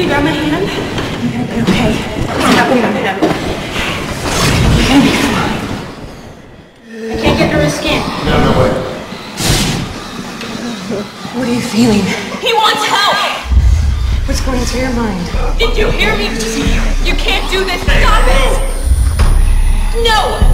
You grab my hand? Gonna be okay. It's not gonna be I can't get through his skin. No, no way. What are you feeling? He wants help! What's going through your mind? Did you hear me? You can't do this. Stop it! No!